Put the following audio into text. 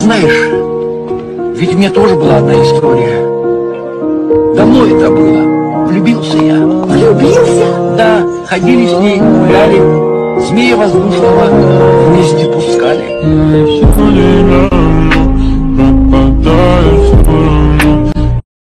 Знаешь, ведь у меня тоже была одна история. Давно это было. Влюбился я. Влюбился? Да, ходили с ней, гуляли, змея воздушного вместе пускали.